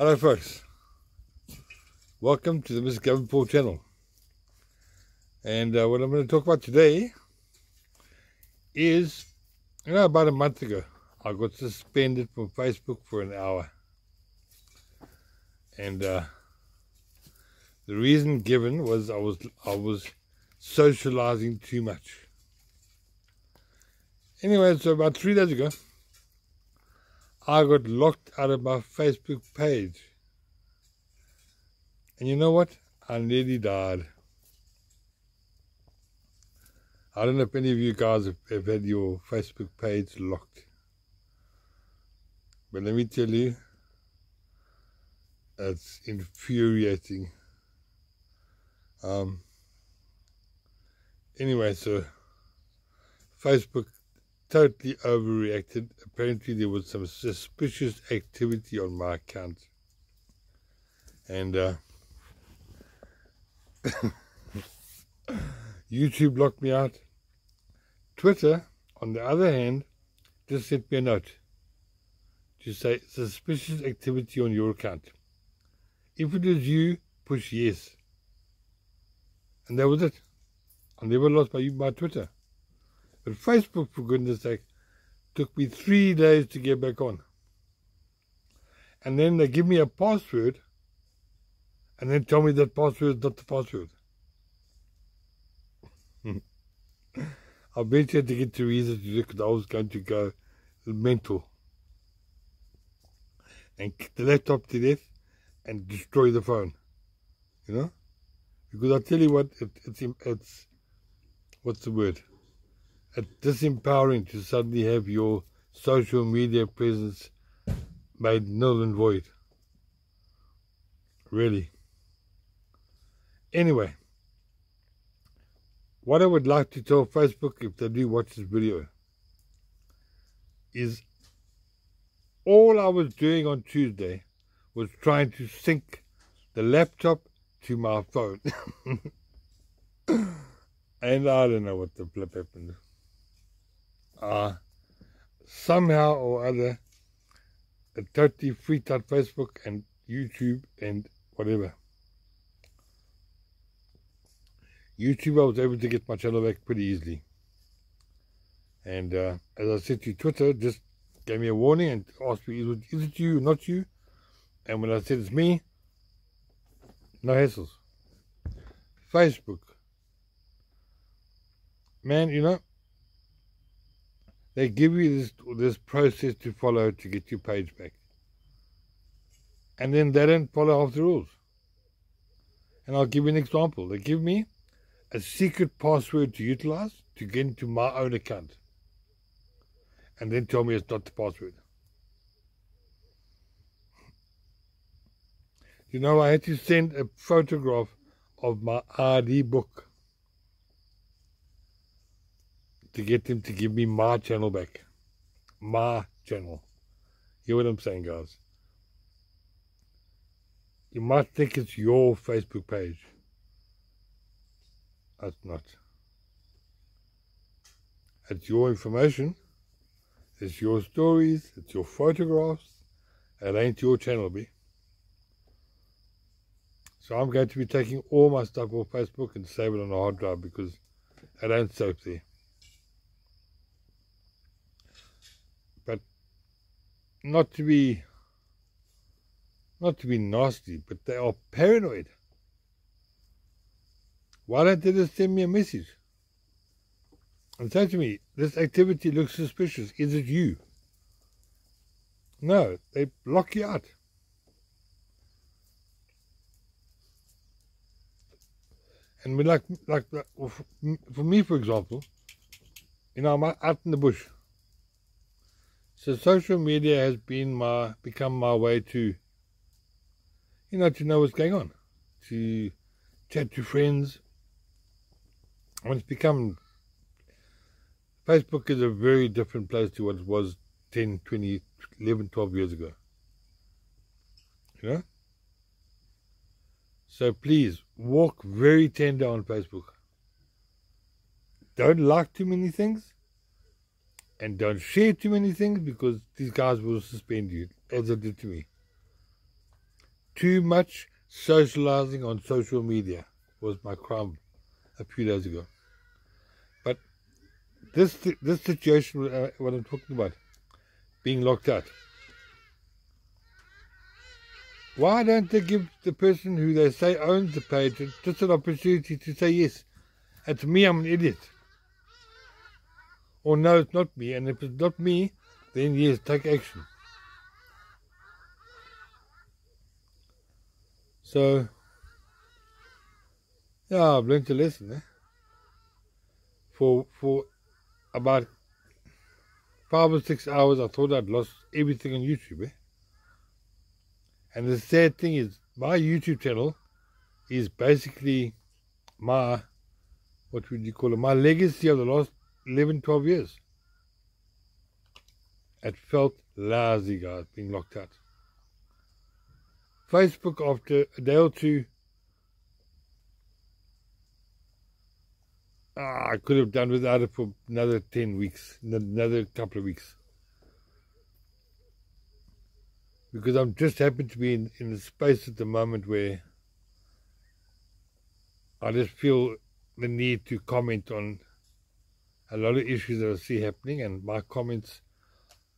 Hello folks, welcome to the Mr. Gavin Paul channel. And uh, what I'm going to talk about today is, you know about a month ago I got suspended from Facebook for an hour. And uh, the reason given was I was I was socializing too much. Anyway so about three days ago I got locked out of my Facebook page. And you know what? I nearly died. I don't know if any of you guys have, have had your Facebook page locked. But let me tell you, it's infuriating. Um, anyway, so Facebook totally overreacted. Apparently there was some suspicious activity on my account. And uh, YouTube blocked me out. Twitter, on the other hand, just sent me a note to say suspicious activity on your account. If it is you, push yes. And that was it. I never lost my, my Twitter. But Facebook, for goodness sake, took me three days to get back on. And then they give me a password and then tell me that password is not the password. I you had to get Teresa to do because I was going to go mental and kick the laptop to death and destroy the phone. You know? Because I tell you what, it, it's, it's, what's the word? It's disempowering to suddenly have your social media presence made null and void. Really. Anyway, what I would like to tell Facebook if they do watch this video is all I was doing on Tuesday was trying to sync the laptop to my phone. and I don't know what the flip happened uh, somehow or other it totally freaked out Facebook and YouTube and whatever. YouTube I was able to get my channel back pretty easily. And uh, as I said to Twitter, just gave me a warning and asked me, is it, is it you, not you? And when I said it's me, no hassles. Facebook. Man, you know, they give you this, this process to follow to get your page back. And then they don't follow half the rules. And I'll give you an example. They give me a secret password to utilize to get into my own account. And then tell me it's not the password. You know, I had to send a photograph of my ID book to get them to give me my channel back. My channel. Hear what I'm saying, guys? You might think it's your Facebook page. That's not. It's your information. It's your stories. It's your photographs. It ain't your channel, B. So I'm going to be taking all my stuff off Facebook and save it on a hard drive because it ain't safe there. Not to be not to be nasty, but they are paranoid. Why don't they just send me a message and say to me, this activity looks suspicious. Is it you? No, they block you out. And we like, like, for me, for example, you know, I'm out in the bush. So social media has been my become my way to you know to know what's going on, to chat to friends. And it's become Facebook is a very different place to what it was 10, 20, 11, 12 years ago. You know? So please walk very tender on Facebook. Don't like too many things and don't share too many things because these guys will suspend you, as they did to me. too much socializing on social media was my crime a few days ago. But this this situation, uh, what I'm talking about, being locked out. Why don't they give the person who they say owns the page just an opportunity to say yes? It's me, I'm an idiot. Or no, it's not me. And if it's not me, then yes, take action. So, yeah, I've learned a lesson. Eh? For for about five or six hours, I thought I'd lost everything on YouTube. Eh? And the sad thing is, my YouTube channel is basically my, what would you call it, my legacy of the last 11, 12 years. It felt lousy, guys, being locked out. Facebook, after a day or two, ah, I could have done without it for another 10 weeks, another couple of weeks. Because I'm just happy to be in, in a space at the moment where I just feel the need to comment on a lot of issues that I see happening, and my comments,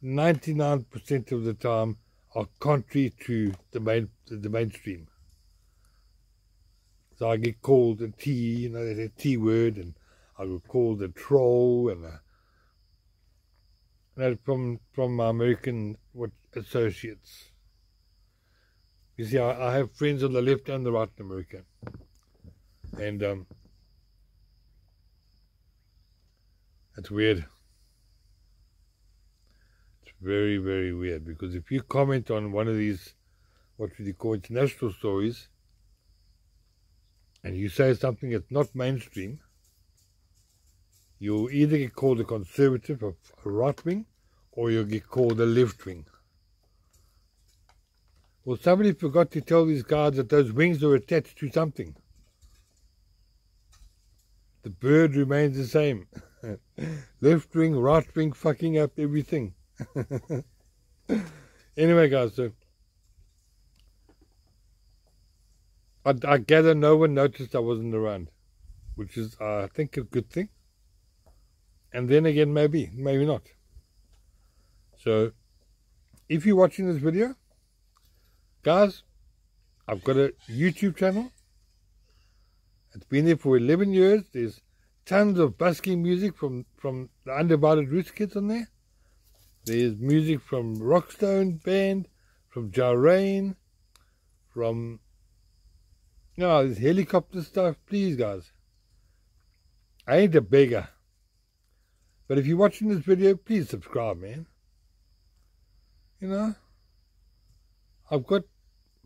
99% of the time, are contrary to the main the mainstream. So I get called a T, you know, a T word, and I get called a troll, and a, from from my American what associates. You see, I, I have friends on the left and the right in America, and um, It's weird. It's very, very weird because if you comment on one of these, what you call international stories, and you say something that's not mainstream, you'll either get called a conservative, or a right wing, or you'll get called a left wing. Well, somebody forgot to tell these guys that those wings are attached to something. The bird remains the same. Left wing, right wing, fucking up everything. anyway, guys, so I, I, gather no one noticed I wasn't around, which is, uh, I think, a good thing. And then again, maybe, maybe not. So, if you're watching this video, guys, I've got a YouTube channel. It's been there for 11 years. There's tons of busking music from, from the Undivided Roots kids on there. There's music from Rockstone Band, from Jarain, from... No, there's helicopter stuff. Please, guys. I ain't a beggar. But if you're watching this video, please subscribe, man. You know? I've got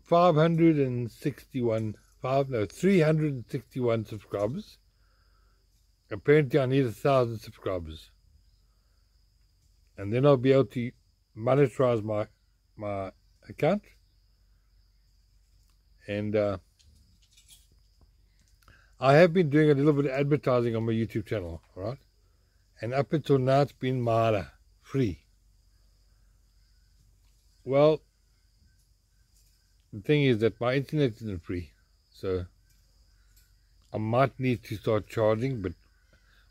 561, five, no, 361 subscribers. Apparently I need a thousand subscribers. And then I'll be able to monetize my my account. And uh, I have been doing a little bit of advertising on my YouTube channel, right? And up until now it's been Mara, free. Well, the thing is that my internet isn't free. So I might need to start charging, but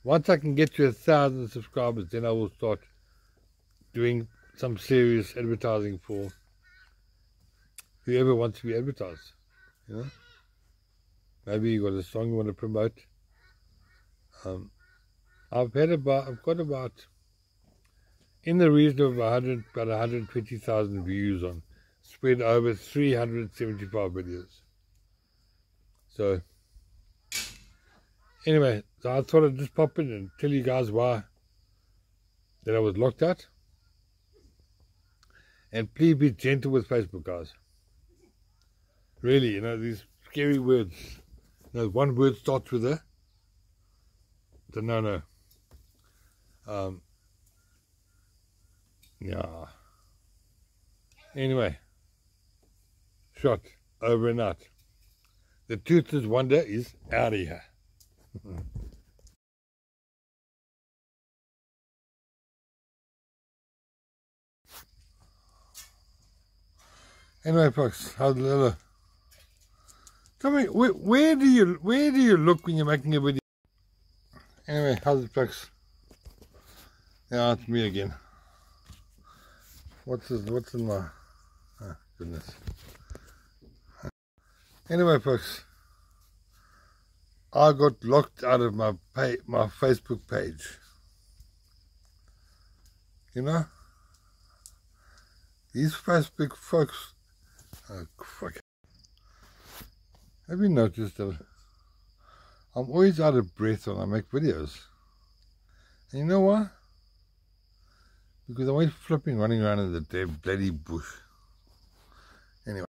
once I can get to a thousand subscribers, then I will start doing some serious advertising for whoever wants to be advertised. You know, maybe you got a song you want to promote. Um, I've had about, I've got about in the region of 100, about 120,000 views on spread over 375 videos. So Anyway, I thought I'd just pop in and tell you guys why that I was locked out. And please be gentle with Facebook, guys. Really, you know, these scary words. You know, one word starts with a. So no, no. Um, yeah. Anyway, shot over and out. The toothless wonder is out of here. Anyway, folks, how's the little uh, Tell me, where, where do you where do you look when you're making a video? Anyway, how's it, folks? Yeah, it's me again. What's this, what's in my? Oh, goodness. Anyway, folks, I got locked out of my pay, my Facebook page. You know, these Facebook folks. Oh, fuck. Have you noticed that I'm always out of breath when I make videos? And you know why? Because I'm always flipping running around in the dead bloody bush.